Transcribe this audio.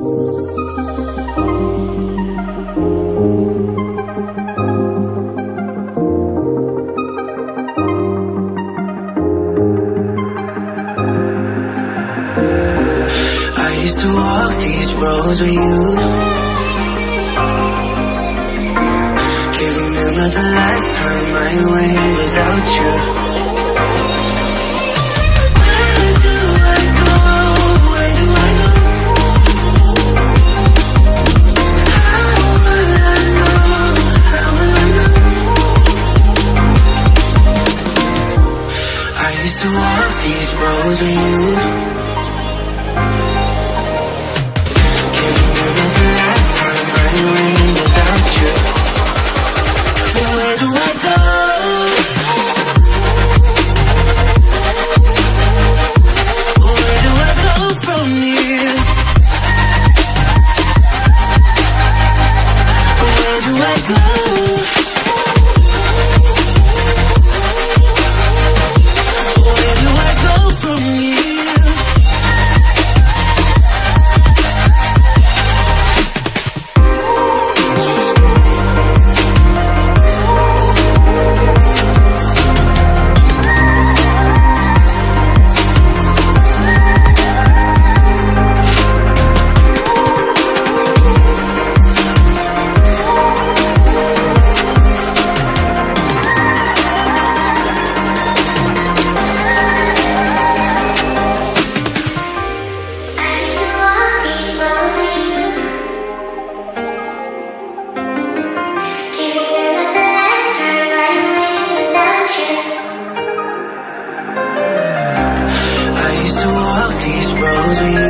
I used to walk these roads with you. Can't remember the last time I went without you. I used to walk these roads with you. Remember the last without you. Where do I go? Where do I go from these roads